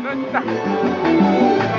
Garden.